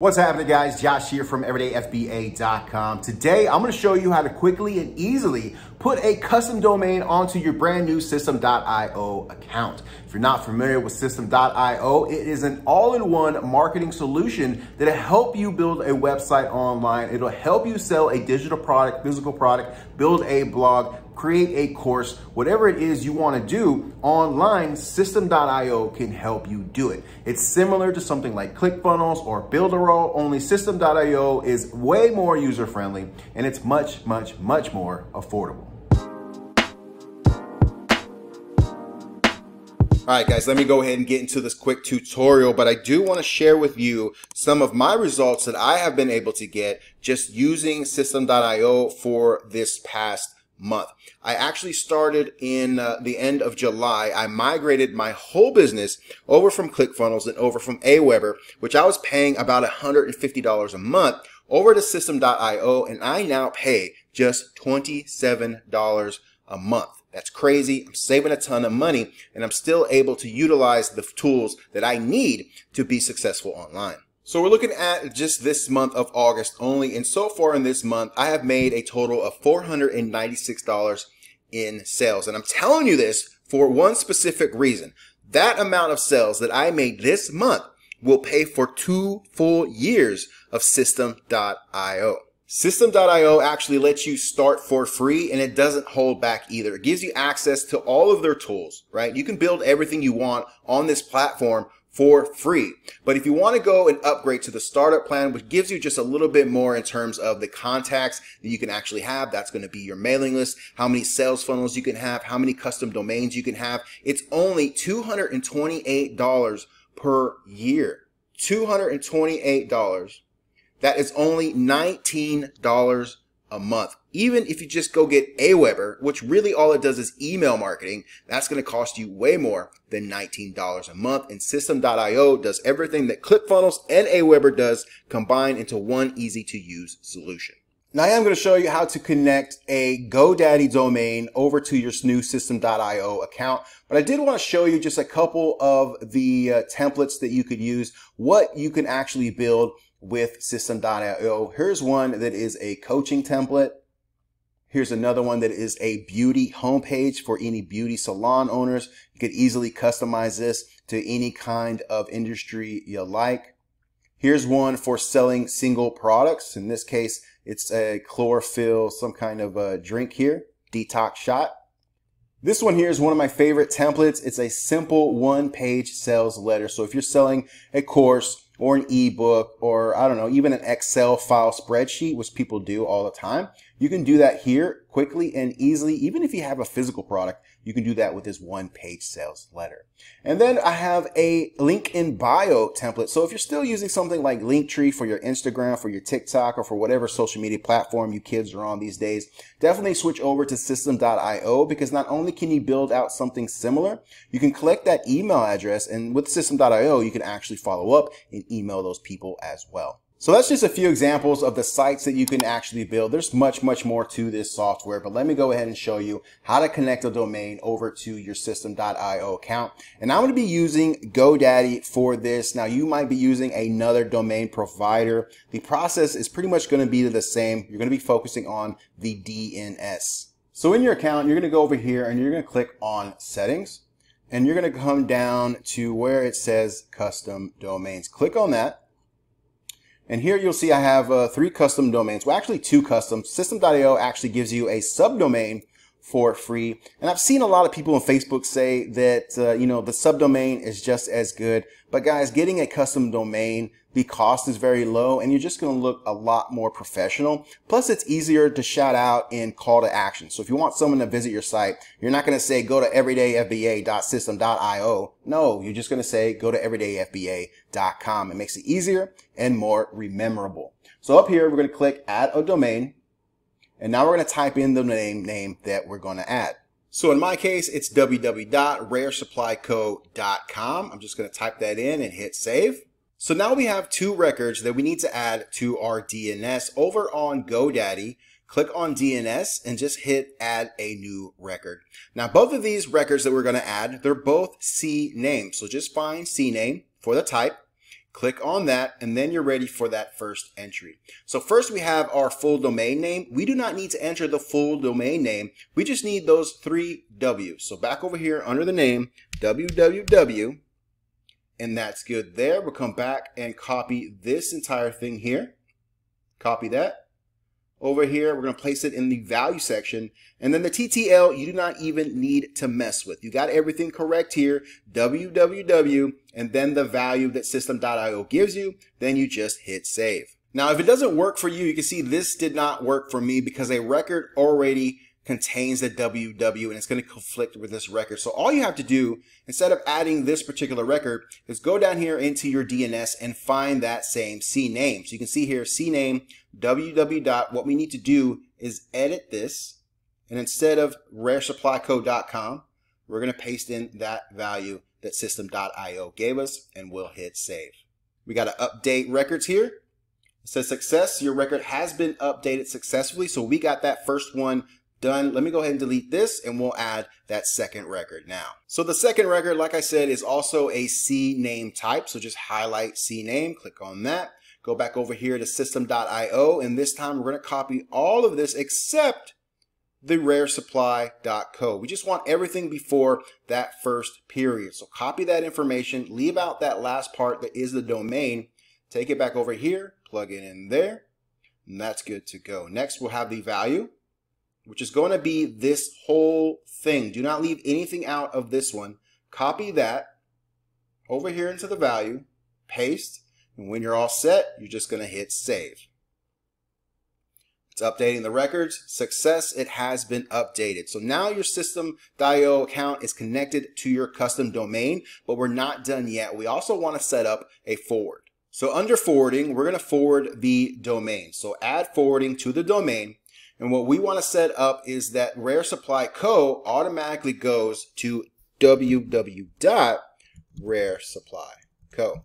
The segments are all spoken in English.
What's happening guys? Josh here from everydayfba.com. Today I'm going to show you how to quickly and easily put a custom domain onto your brand new systeme.io account. If you're not familiar with systeme.io, it is an all-in-one marketing solution that'll help you build a website online. It'll help you sell a digital product, physical product, build a blog, create a course, whatever it is you want to do online, systeme.io can help you do it. It's similar to something like ClickFunnels or Builderall, only systeme.io is way more user-friendly and it's much, much, much more affordable. All right, guys, let me go ahead and get into this quick tutorial, but I do want to share with you some of my results that I have been able to get just using systeme.io for this past month. I actually started in uh, the end of July. I migrated my whole business over from ClickFunnels and over from Aweber, which I was paying about $150 a month over to systeme.io and I now pay just $27 a month. That's crazy. I'm saving a ton of money and I'm still able to utilize the tools that I need to be successful online. So we're looking at just this month of August only. And so far in this month, I have made a total of $496 in sales. And I'm telling you this for one specific reason. That amount of sales that I made this month will pay for two full years of Systeme.io. Systeme.io actually lets you start for free and it doesn't hold back either. It gives you access to all of their tools, right? You can build everything you want on this platform for free. But if you want to go and upgrade to the startup plan, which gives you just a little bit more in terms of the contacts that you can actually have, that's going to be your mailing list, how many sales funnels you can have, how many custom domains you can have. It's only $228 per year. $228 that is only $19 a month. Even if you just go get Aweber, which really all it does is email marketing, that's going to cost you way more than $19 a month. And Systeme.io does everything that ClickFunnels and Aweber does combined into one easy to use solution. Now I am going to show you how to connect a GoDaddy domain over to your new Systeme.io account. But I did want to show you just a couple of the uh, templates that you could use, what you can actually build with Systeme.io. Here's one that is a coaching template. Here's another one that is a beauty homepage for any beauty salon owners. You could easily customize this to any kind of industry you like. Here's one for selling single products. In this case, it's a chlorophyll, some kind of a drink here, detox shot. This one here is one of my favorite templates. It's a simple one page sales letter. So if you're selling a course or an ebook or I don't know, even an Excel file spreadsheet, which people do all the time. You can do that here quickly and easily. Even if you have a physical product, you can do that with this one page sales letter. And then I have a link in bio template. So if you're still using something like Linktree for your Instagram, for your TikTok, or for whatever social media platform you kids are on these days, definitely switch over to systeme.io because not only can you build out something similar, you can collect that email address and with systeme.io, you can actually follow up and email those people as well. So that's just a few examples of the sites that you can actually build. There's much, much more to this software, but let me go ahead and show you how to connect a domain over to your systeme.io account. And I'm going to be using GoDaddy for this. Now you might be using another domain provider. The process is pretty much going to be the same. You're going to be focusing on the DNS. So in your account, you're going to go over here and you're going to click on settings and you're going to come down to where it says custom domains. Click on that. And here you'll see I have uh, three custom domains. Well, actually two custom. Systeme.io actually gives you a subdomain for free. And I've seen a lot of people on Facebook say that, uh, you know, the subdomain is just as good. But guys, getting a custom domain, the cost is very low and you're just going to look a lot more professional. Plus it's easier to shout out in call to action. So if you want someone to visit your site, you're not going to say go to everydayfba.systeme.io. No, you're just going to say go to everydayfba.com. It makes it easier and more rememberable. So up here, we're going to click add a domain. And now we're going to type in the name, name that we're going to add. So in my case, it's www.raresupplyco.com. I'm just going to type that in and hit save. So now we have two records that we need to add to our DNS over on GoDaddy. Click on DNS and just hit add a new record. Now both of these records that we're going to add, they're both C CNAME. So just find CNAME for the type Click on that, and then you're ready for that first entry. So first we have our full domain name. We do not need to enter the full domain name. We just need those three W's. So back over here under the name, www, and that's good there. We'll come back and copy this entire thing here. Copy that. Over here, we're going to place it in the value section. And then the TTL, you do not even need to mess with. You got everything correct here. www, and then the value that systeme.io gives you. Then you just hit save. Now, if it doesn't work for you, you can see this did not work for me because a record already contains the WW and it's going to conflict with this record. So all you have to do, instead of adding this particular record, is go down here into your DNS and find that same CNAME. So you can see here, CNAME, www. Dot, what we need to do is edit this. And instead of raresupplyco.com, we're going to paste in that value that systeme.io gave us and we'll hit save. We got to update records here. It says success. Your record has been updated successfully. So we got that first one Done. Let me go ahead and delete this and we'll add that second record now. So the second record, like I said, is also a C name type. So just highlight C name, click on that. Go back over here to systeme.io and this time we're going to copy all of this except the raresupply.co. We just want everything before that first period. So copy that information, leave out that last part that is the domain, take it back over here, plug it in there, and that's good to go. Next, we'll have the value which is going to be this whole thing. Do not leave anything out of this one. Copy that over here into the value, paste, and when you're all set, you're just going to hit save. It's updating the records. Success, it has been updated. So now your systeme.io account is connected to your custom domain, but we're not done yet. We also want to set up a forward. So under forwarding, we're going to forward the domain. So add forwarding to the domain. And what we want to set up is that Rare Supply Co. automatically goes to www.raresupply.co.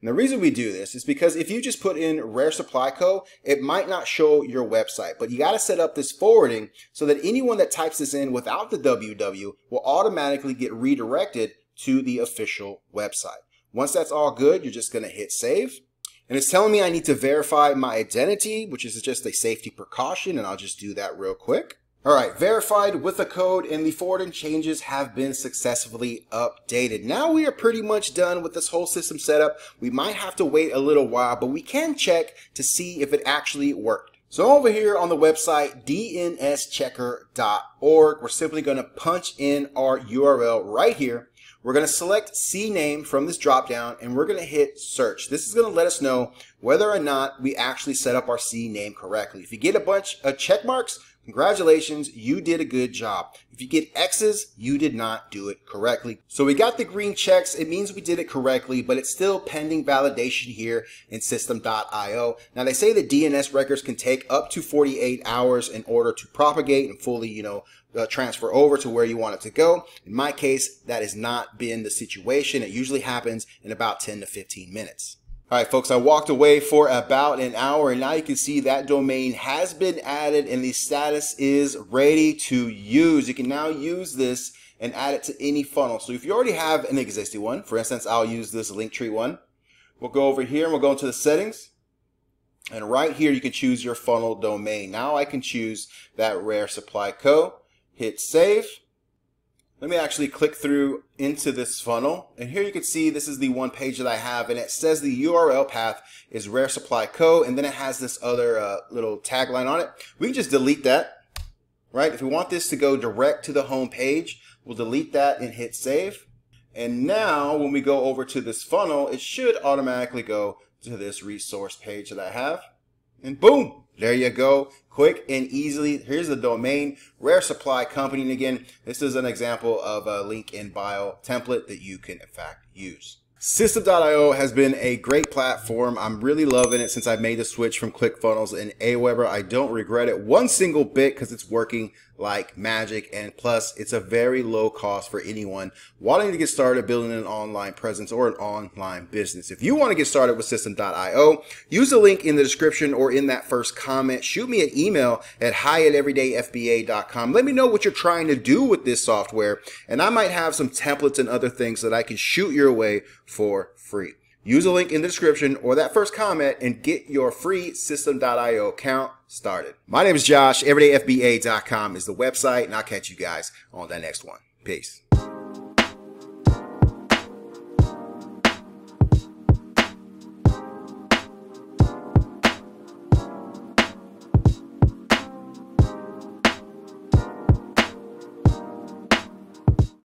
And the reason we do this is because if you just put in Rare Supply Co., it might not show your website, but you got to set up this forwarding so that anyone that types this in without the www will automatically get redirected to the official website. Once that's all good, you're just going to hit save. And it's telling me I need to verify my identity, which is just a safety precaution, and I'll just do that real quick. All right, verified with the code and the forwarding changes have been successfully updated. Now we are pretty much done with this whole system setup. We might have to wait a little while, but we can check to see if it actually worked. So over here on the website, dnschecker.org, we're simply going to punch in our URL right here we're going to select CNAME from this dropdown and we're going to hit search. This is going to let us know whether or not we actually set up our CNAME correctly. If you get a bunch of check marks, congratulations, you did a good job. If you get X's, you did not do it correctly. So we got the green checks. It means we did it correctly, but it's still pending validation here in systeme.io. Now they say that DNS records can take up to 48 hours in order to propagate and fully, you know, uh, transfer over to where you want it to go. In my case, that has not been the situation. It usually happens in about 10 to 15 minutes. All right, folks, I walked away for about an hour and now you can see that domain has been added and the status is ready to use. You can now use this and add it to any funnel. So if you already have an existing one, for instance, I'll use this Linktree one. We'll go over here and we'll go into the settings. And right here, you can choose your funnel domain. Now I can choose that Rare Supply Co hit save. Let me actually click through into this funnel. And here you can see this is the one page that I have and it says the URL path is Rare Supply Co. And then it has this other uh, little tagline on it. We can just delete that, right? If we want this to go direct to the home page, we'll delete that and hit save. And now when we go over to this funnel, it should automatically go to this resource page that I have. And boom, there you go. Quick and easily. Here's the domain, Rare Supply Company. And again, this is an example of a link in bio template that you can in fact use. Systeme.io has been a great platform. I'm really loving it since I've made the switch from ClickFunnels and Aweber. I don't regret it one single bit because it's working like magic. And plus, it's a very low cost for anyone wanting to get started building an online presence or an online business. If you want to get started with Systeme.io, use the link in the description or in that first comment. Shoot me an email at hi at everydayfba.com. Let me know what you're trying to do with this software, and I might have some templates and other things that I can shoot your way for free. Use a link in the description or that first comment and get your free Systeme.io account started. My name is Josh. EverydayFBA.com is the website, and I'll catch you guys on that next one. Peace.